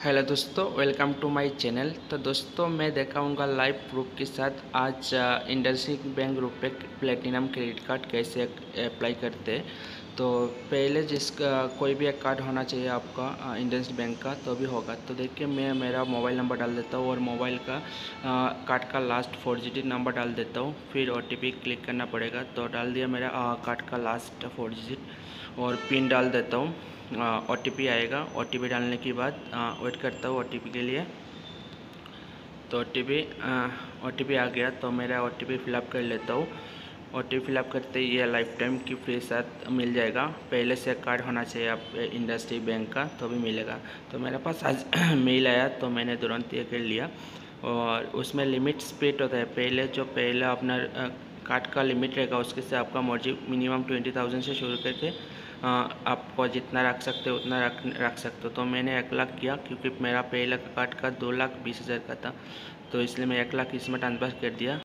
Hello दोस्तों, welcome to my channel. तो दोस्तों, मैं दिखाऊँगा लाइव प्रूफ के साथ आज IndusInd bank RuPay platinum credit card कैसे अप्लाई करते हैं। तो पहले जिसका, कोई भी एक कार्ड होना चाहिए आपका इंडस बैंक का तो भी होगा। तो देखिए, मैं मेरा मोबाइल नंबर डाल देता हूँ और मोबाइल का कार्ड का लास्ट फोर डिजिट नंबर डाल देता हूँ। फिर ओटीपी क्लिक करना पड़ेगा। तो डाल दिया मेरा कार्ड का लास्ट फोर डिजिट और पिन डाल देता हूँ। ओटीपी आएगा। ओटीपी डालने के बाद वेट करता हूँ ओ के लिए। तो ओ टी आ गया। तो मेरा ओ टी फिलअप कर लेता हूँ। ओ टी फिलअप करते ही ये लाइफ टाइम की फ्री साथ मिल जाएगा। पहले से कार्ड होना चाहिए आप इंडस्ट्री बैंक का तो भी मिलेगा। तो मेरे पास आज मेल आया तो मैंने तुरंत ये कर लिया। और उसमें लिमिट स्प्लिट होता है। पहले जो पहले अपना कार्ड का लिमिट रहेगा, उसके से आपका मर्ज़ी मिनिमम ट्वेंटी थाउज़ेंड से शुरू करके आपको जितना रख सकते हो उतना रख रख सकते हो। तो मैंने एक लाख किया क्योंकि मेरा पहला कार्ड का दो लाख बीस हज़ार का था तो इसलिए मैं एक लाख इसमें ट्रांसफ़र कर दिया।